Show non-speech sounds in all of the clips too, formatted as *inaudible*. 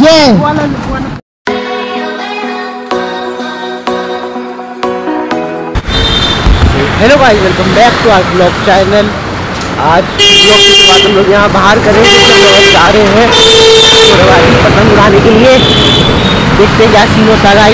ये हेलो भाई welcome back to our blog channel आज ब्लॉग की शुरुआत हम लोग यहाँ बाहर करेंगे तो हम लोग जा रहे हैं पूर्वाली पतंग उड़ाने के लिए। देखते हैं क्या सीन होता है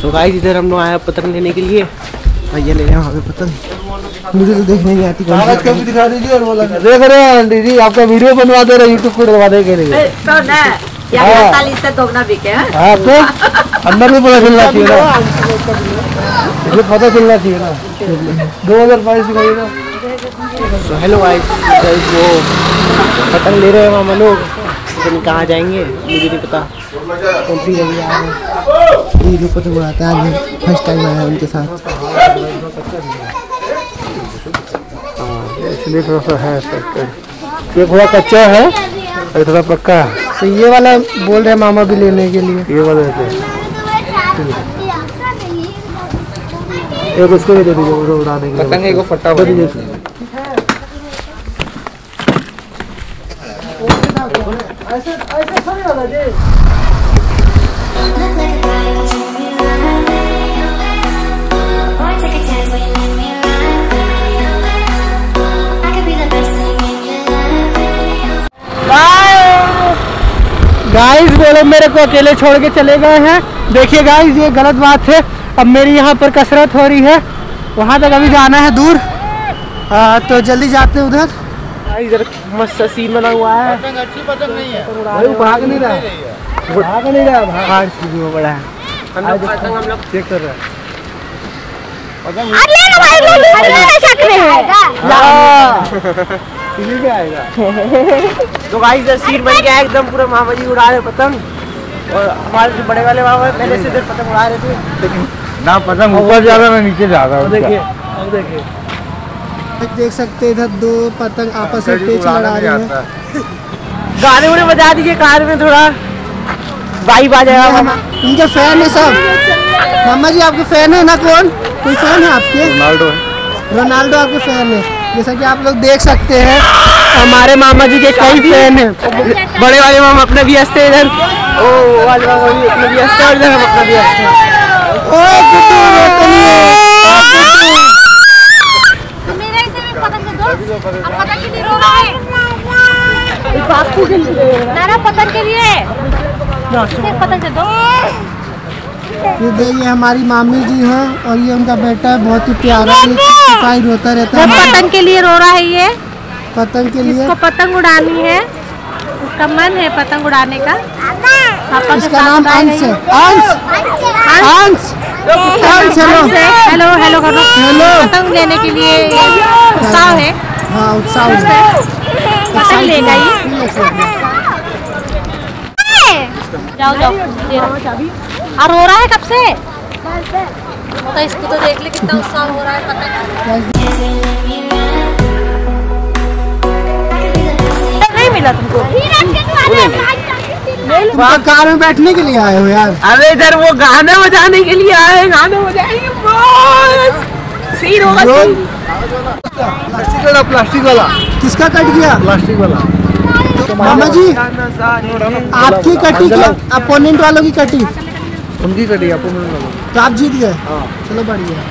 सो गाइस इधर हम लोग आए पतंग लेने के लिए। भैया ले रहे हैं वहाँ पे पतंग मुझे तो देखने नहीं आती कागज़ कभी दिखा दीजिए और बोला देख रहे हैं आंटी जी आपका वीडियो बनवा दे रहे हैं यूट्यूब पर डलवाने के लिए। तो ना हाँ। चालीस से दोगुना बिके हैं। तो अंदर भी पता चलना चाहिए ना। इसलिए पता चलना चाहिए ना। दो हज़ार बाईस का हेलो गाइस गाइस वो पतंग ले रहे हैं मामा लोग। लेकिन कहाँ जाएँगे? मुझे नहीं पता। कौन सी जगह जा रहे हैं? पतंग उड़ाते हैं आज फ़र्स्ट टाइम आया उनके साथ। इसलिए थोड़ा सा है ये थोड़ा कच्चा है और थोड़ा पक्का है। तो ये वाला बोल रहे हैं मामा भी लेने के लिए। ये वाला है। एक उसको भी दे दीजिए उड़ाने के लिए। पतंग को फटा दे दीजिए। गाइस बोले मेरे को अकेले छोड़ के चले गए हैं। देखिए गाइस ये गलत बात है। अब मेरी यहाँ पर कसरत हो रही है। वहाँ तक अभी जाना है दूर। आ, तो जल्दी जाते हैं उधर। इधर मस्त सीन बना हुआ है। भाई वो भाग नहीं रहा। भाग नहीं रहा। भाग। बड़ा है। चेक कर रहा है। इसी में *laughs* आएगा। *laughs* तो गाइस इधर सीन बन गया एकदम पूरा मामा जी उड़ा रहे पतंग। और हमारे जो बड़े वाले मामा पहले से इधर पतंग उड़ा रहे थे। लेकिन ना पतंग ऊपर जा रहा ना नीचे जा रहा अब देखिए। अब देखिए देख सकते हैं इधर दो पतंग आपस में पेच लड़ा रहे हैं। *laughs* गाने उन्हें बजा दीजिए कार में थोड़ा। वाइब आ जाएगा हम- इनके फ़ैन है सब। मामा जी आपके फ़ैन है ना कौन? कोई फ़ैन है आपके? रोनाल्डो है। रोनाल्डो आपके फ़ैन है। जैसा कि आप लोग देख सकते हैं हमारे मामा जी के कई फ़ैन हैं। बड़े वाले मामा अपने भी हँसते इधर। ओ वाले मामा भी अपने भी हँसते और इधर हम अपना भी हँसते हैं। पतंग दे दो। अब पतंग के लिए रो रहा पतंग के लिए। पतंग दे दो। ये देखिए हमारी मामी जी हैं और ये उनका बेटा है बहुत ही प्यारा ये रोता रहता है। पतंग के लिए रो रहा है ये। पतंग के लिए? इसको पतंग उड़ानी है उसका मन है पतंग उड़ाने का। पापा इसका नाम अंश है। Ansh Ansh hello! Hello hello करो हेलो। पतंग लेने के लिए उत्साह है। हाँ उत्साह है। पतंग लेगा ये। जाओ जाओ। हूँ। और हो रहा है कब से? तो इसको तो देख ले कितना उत्साह हो रहा है पतंग नहीं। मिला तुमको? वहाँ कार में बैठने के लिए आए हो यार। अरे इधर वो गाना बजाने के लिए आए हैं गाना बजाएँगे बस। सीन होगा सीन। प्लास्टिक वाला प्लास्टिक वाला। किसका कट गया प्लास्टिक वाला। मामा जी आपकी कटी क्या? अपोनेंट वालों की कटी उनकी कटी अपन वाला तो आप जीत गए? चलो बढ़िया।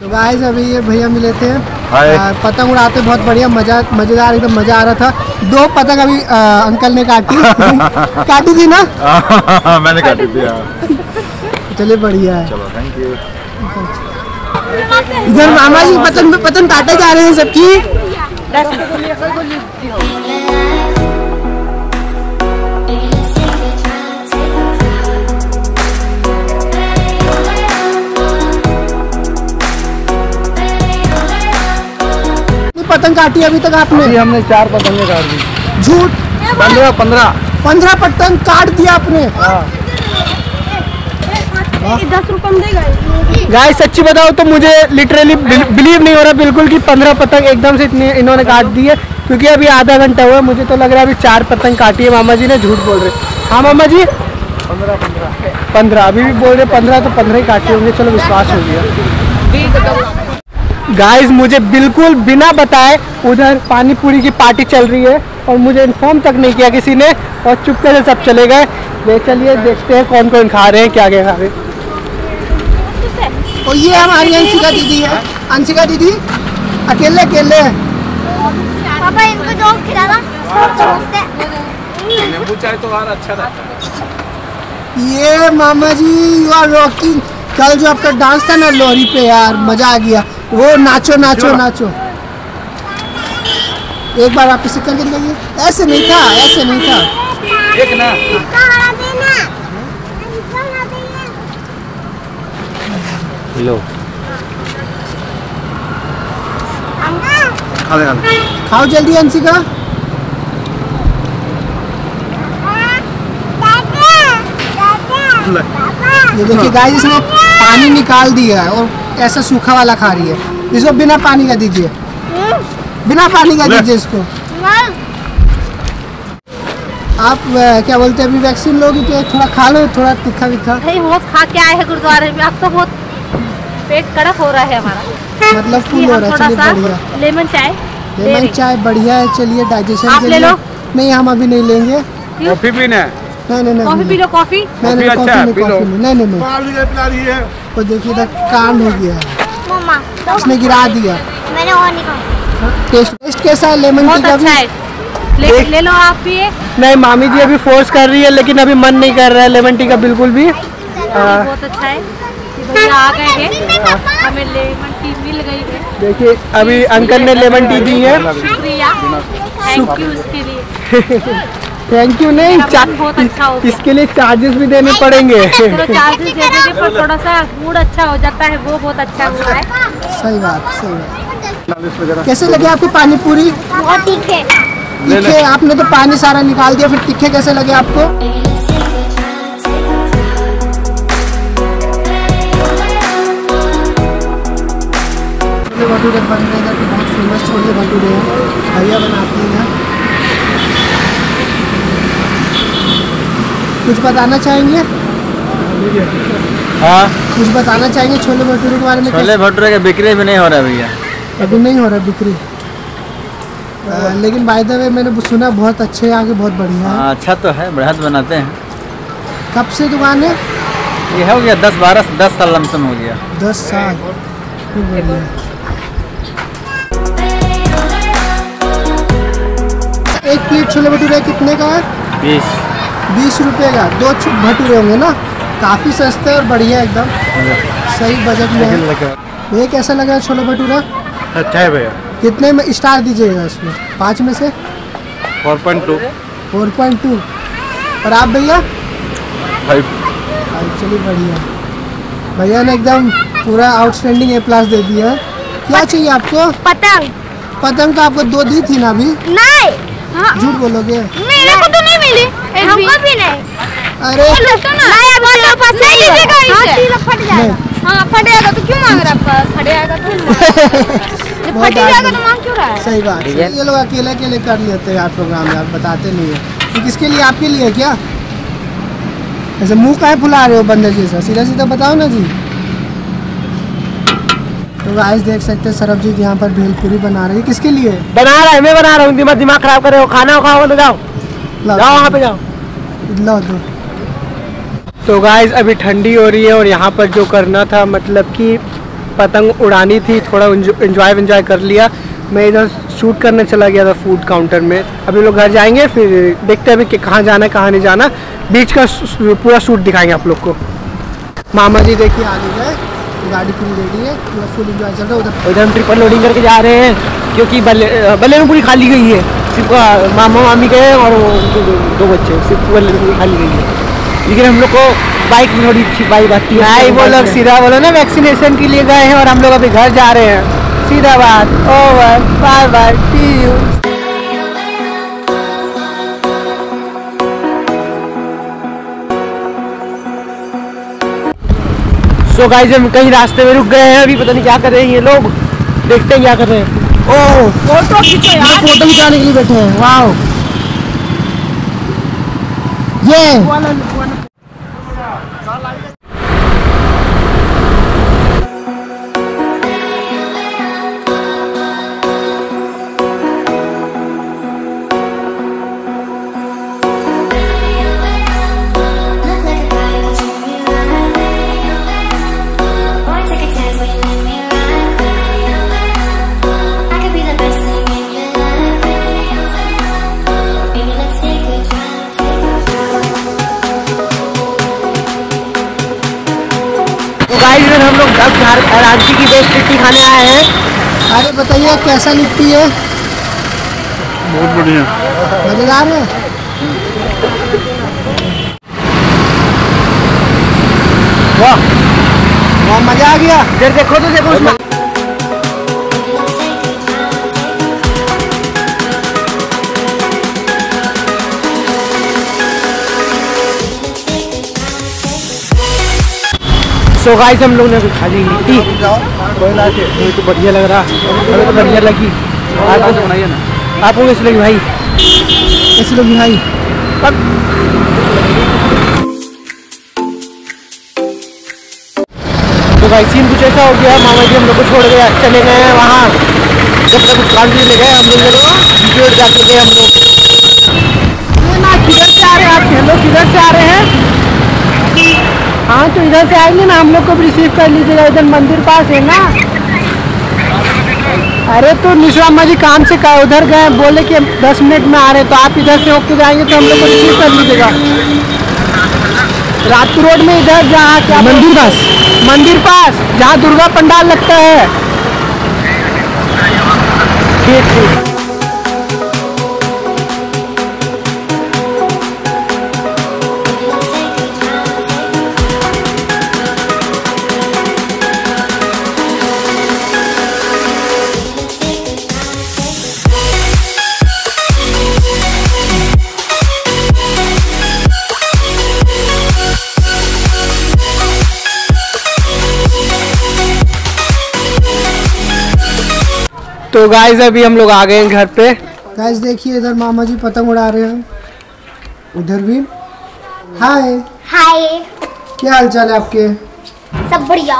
तो गाइस अभी ये भैया मिले थे। हाय। पतंग उड़ाते बहुत बढ़िया मज़ा मज़ेदार एकदम मज़ा आ रहा था। दो पतंग अभी आ, अंकल ने काटी। *laughs* काटी थी ना? *laughs* मैंने काटी दिया *laughs* चलिए बढ़िया है। चलो थैंक यू इधर मामा जी पतंग पतंग काटे जा रहे हैं सबकी। पतंग काटी अभी तक आपने? अभी हमने चार पतंगे काट दी। झूठ? पंद्रह पंद्रह। पंद्रह पतंग काट दिया आपने? गाइस सच्ची बताओ तो मुझे लिटरली बिलीव नहीं हो रहा बिल्कुल कि पंद्रह पतंग एकदम से इतने इन्होंने काट दी है क्योंकि अभी आधा घंटा हुआ है मुझे तो लग रहा है अभी चार पतंग काटी है मामा जी ने झूठ बोल रहे। हाँ मामा जी? पंद्रह पंद्रह। पंद्रह अभी भी बोल रहे पंद्रह तो पंद्रह ही काटे होंगे चलो विश्वास हो गया। गाइस मुझे बिल्कुल बिना बताए उधर पानी पूरी की पार्टी चल रही है और मुझे इन्फॉर्म तक नहीं किया किसी ने और चुपके से सब चले गए। ले चलिए देखते हैं कौन कौन खा रहे हैं क्या क्या खा रहे हैं। और ये हमारी अंशिका दीदी है। अंशिका दीदी अकेले अकेले पापा इनको जो खिलाना नींबू चाय तो और अच्छा रहता है। ये मामा जी यू आर रॉकिंग कल जो आपका डांस था ना लोहरी पे यार मज़ा आ गया। वो नाचो नाचो नाचो। एक बार आप इसे करके दिखाइए। ऐसे नहीं था ऐसे नहीं था। एक ना। ले। खाओ जल्दी अंशिका ले। ये देखिए गाय इसने पानी निकाल दिया है और ऐसा सूखा वाला खा रही है। इसको बिना पानी का दीजिए। बिना पानी का दीजिए इसको। आप क्या बोलते हैं अभी वैक्सीन लोगे तो थोड़ा खा लो थोड़ा तीखा विखा? भाई बहुत खा के आए हैं गुरुद्वारे में। अब तो बहुत पेट कड़क हो रहा है हमारा। मतलब फुल हो रहा है चलिए बढ़िया। लेमन चाय लेमन चाय बढ़िया है चलिए डाइजेशन आप के ले लिए। लो। नहीं हम अभी नहीं लेंगे। कॉफ़ी पीना नहीं नहीं नहीं कॉफ़ी पी लो कॉफ़ी। नहीं नहीं कॉफ़ी अच्छा है, पी लो। नहीं नहीं नहीं पिला रही है। देखिए इधर कांड हो गया। है मम्मा उसने गिरा दिया। मैंने और नहीं खाया। टेस्ट टेस्ट कैसा है? लेमन टी बहुत का अच्छा भी है। ले, ले लो आप भी नहीं मामी जी अभी फोर्स कर रही है लेकिन अभी मन नहीं कर रहा है लेमन टी का बिल्कुल भी। बहुत अच्छा है। भैया आ गए हमें लेमन टी मिल गई है। देखिए अभी अंकल ने लेमन टी दी है। शुक्रिया। थैंक यू उसके लिए। *laughs* थैंक यू नहीं बहुत अच्छा हो गया। इसके लिए चार्जेस भी देने पड़ेंगे। चार्जेस पर थोड़ा सा मूड अच्छा हो जाता है वो बहुत अच्छा हुआ है। सही बात सही बात। कैसे लगे आपको पानी पूरी? बहुत तीखे। तीखे आपने तो पानी सारा निकाल दिया फिर तीखे कैसे लगे आपको? भटूरे बन रहे हैं बहुत फ़ेमस छोले भटूरे हैं। भैया बनाते हैं कुछ बताना चाहेंगे? हाँ? कुछ बताना चाहेंगे छोले भटूरे के बारे में छोले भटूरे का बिक्री भी नहीं हो रहा भैया। अभी नहीं हो रहा बिक्री। अ, लेकिन बाय द वे मैंने सुना बहुत अच्छे आगे बहुत बढ़िया है। हाँ, अच्छा तो है बढ़िया बनाते हैं। कब से दुकान है? ये हो गया दस बारह दस साल लमसम हो गया। दस साल। बढ़िया। एक प्लेट छोले भटूरे कितने का है? बीस। बीस रुपये का दो छु- भटूरे होंगे ना? काफ़ी सस्ते और बढ़िया एकदम। सही बजट में। है ये कैसा लगा छोले भटूरा? अच्छा है भैया। कितने में स्टार दीजिएगा इसमें। पाँच में से? Four point two. Four point two. और आप भैया? फाइव। चलिए बढ़िया। भैया ने एकदम पूरा आउटस्टैंडिंग ए प्लस दे दिया है। क्या चाहिए आपको? पतंग। पतंग तो आपको दो दी थी ना अभी? नहीं। हाँ। झूठ बोलोगे? मेरे को तो नहीं मिली। हमको भी नहीं। अरे। नहीं अभी तो पास नहीं लीजिएगा फट जाएगा। हाँ फट जाएगा तो क्यों मांग रहा है? फट *laughs* जाएगा तो *laughs* फट जाएगा तो मांग क्यों रहा है? सही बात। है। ये लोग अकेले अकेले कर लेते हैं यार प्रोग्राम यार बताते नहीं है। ये किसके लिए? आपके लिए क्या? ऐसे मुँह काहे फुला रहे हो बंदर जैसा? सीधा सीधा बताओ ना जी। तो गाइस देख सकते हैं सरबजीत यहाँ पर भेलपुरी बना रही है। किसके लिए? बना रहा है मैं बना रहा हूँ। दिमाग दिमाग खराब कर रहे हो। खाना खाओ तो जाओ। जाओ वहाँ पे जाओ। दो। तो गाइस अभी ठंडी हो रही है और यहाँ पर जो करना था मतलब कि पतंग उड़ानी थी थोड़ा इंजॉय विंजॉय कर लिया। मैं इधर शूट करने चला गया था फ़ूड काउंटर में। अभी लोग घर जाएँगे फिर देखते हैं अभी कि कहाँ जाना है कहाँ नहीं जाना। बीच का पूरा शूट दिखाएँगे आप लोग को। मामा जी देखिए आ गए गाड़ी पूरी रेडी है पूरा फुल इंजॉय चल रहा है उधर उधर हम ट्रिपल लोडिंग करके जा रहे हैं क्योंकि बल्ले बल्ले पूरी खाली गई है। सिर्फ़ मामा मामी गए और उनके दो, बच्चे सिर्फ़ बल्ले पूरी खाली गई है। लेकिन हम लोग को बाइक में थोड़ी अच्छी बाइक आती है। नहीं वो लोग सीधा बोलो ना वैक्सीनेशन के लिए गए हैं और हम लोग अभी घर जा रहे हैं। सीधा बात over bye bye T U so guys हम कहीं रास्ते में रुक गए हैं अभी पता नहीं क्या कर रहे हैं ये लोग। देखते हैं क्या कर रहे हैं। ओह फ़ोटो खींचो फ़ोटो खिंचाने के लिए बैठे हैं वाह ये। रांची की बेस्ट लिट्टी खाने आए हैं। अरे बताइए कैसा लिट्टी है? बहुत बढ़िया। मज़ेदार है? वाह वाह मज़ा आ गया। देर देखो तो देखो उसमें। सो गाइस हम लोग ने अभी खा ली लिट्टी मुझे तो बढ़िया लग रहा हमें तो बढ़िया लगी ना आपको कैसी लगी भाई। कैसी लोग भाई? तो भाई सीन कुछ ऐसा हो गया मामा जी हम लोग को छोड़ गया चले गए हैं वहाँ। जब तक दुकान भी ले गए हम लोग गेट जाके गए हम लोग। किधर से आ रहे हैं? आप हम लोग किधर से आ रहे हैं? हाँ तो इधर से आएँगे ना हम लोग को भी रिसीव कर लीजिएगा इधर मंदिर पास है ना? अरे तो निशा अम्मा जी काम से का उधर गए बोले कि दस मिनट में आ रहे हैं तो आप इधर से होकर जाएँगे तो हम लोग को रिसीव कर लीजिएगा। रातपुर रोड में इधर जहाँ क्या मंदिर पास? मंदिर पास जहाँ दुर्गा पंडाल लगता है। ठीक ठीक। तो गाइस अभी हम लोग आ गए हैं घर पे। गाइस देखिए इधर मामा जी पतंग उड़ा रहे हैं। उधर भी। हाय हाय क्या हाल चाल है आपके? सब बढ़िया।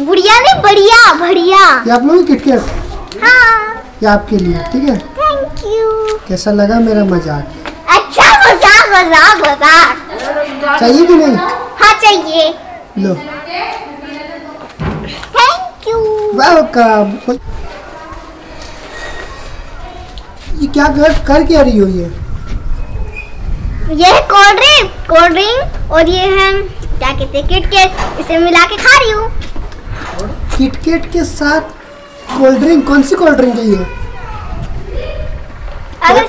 बुढ़िया नहीं बढ़िया बढ़िया। ये आप लोग किटकेट हाँ। ये आपके लिए ठीक है? थैंक यू कैसा लगा मेरा मज़ाक? अच्छा मज़ाक मज़ाक मज़ाक। चाहिए कि नहीं? हाँ चाहिए। लो। थैंक यू वेलकम क्या कर कर क्या रही हो ये? ये है कोल्ड ड्रिंक कोल्ड ड्रिंक और ये है क्या कहते हैं किटकेट इसे मिला के खा रही हूँ। किटकेट के साथ कोल्ड ड्रिंक कौन सी कोल्ड ड्रिंक है ये? अगर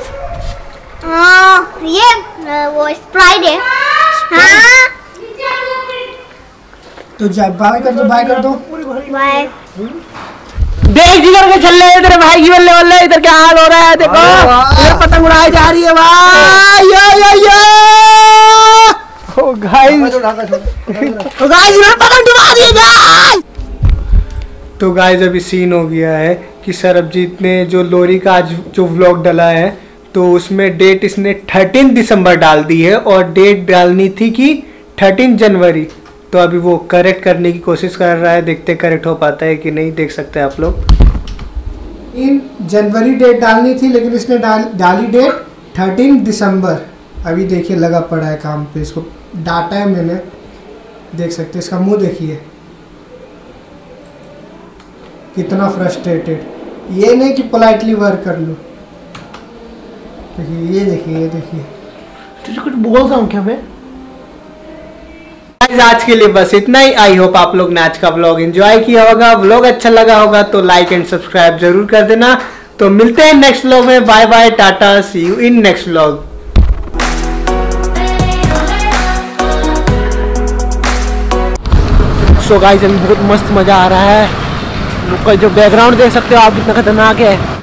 हाँ ये वो स्प्राइट है। हाँ। तो जा बाय कर दो बाय कर दो। बाय देख जिधर के चल रहे हैं भाई की बल्ले बल्ले इधर क्या हाल हो रहा है देखो। ये पतंग उड़ाई जा रही है भाई। यो यो यो। ओ गाइस तो गाइस इधर पतंग डुबा दिए गाइस तो गाइस अभी सीन हो गया है कि सरबजीत ने जो लोरी का आज जो व्लॉग डाला है तो उसमें डेट इसने 13 दिसंबर डाल दी है और डेट डालनी थी कि 13 जनवरी। तो अभी वो करेक्ट करने की कोशिश कर रहा है देखते करेक्ट हो पाता है कि नहीं देख सकते आप लोग। इन जनवरी डेट डालनी थी लेकिन इसने डाल डाली डेट थर्टीन दिसंबर। अभी देखिए लगा पड़ा है काम पे इसको डाटा है मैंने। देख सकते इसका मुँह देखिए। कितना फ्रस्ट्रेटेड ये नहीं कि पोलाइटली वर्क कर लो। देखिए ये देखिए ये देखिए। तुझे कुछ बोल रहा हूँ क्या मैं? Guys, आज के लिए बस इतना ही। आई होप आप लोग ने आज का व्लॉग एंजॉय किया होगा। व्लॉग अच्छा लगा होगा तो लाइक एंड सब्सक्राइब ज़रूर कर देना। तो मिलते हैं नेक्स्ट व्लॉग में। Bye bye Tata see you in next blog so guys अभी बहुत मस्त मज़ा आ रहा है। जो बैकग्राउंड देख सकते हो आप कितना खतरनाक है।